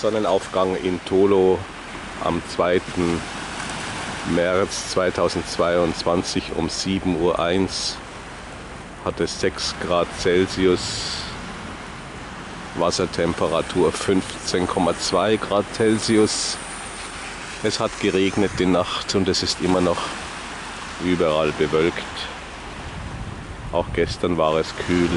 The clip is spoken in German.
Sonnenaufgang in Tolo am 2. März 2022 um 7.01 Uhr hat es 6 Grad Celsius, Wassertemperatur 15,2 Grad Celsius. Es hat geregnet die Nacht und es ist immer noch überall bewölkt. Auch gestern war es kühl.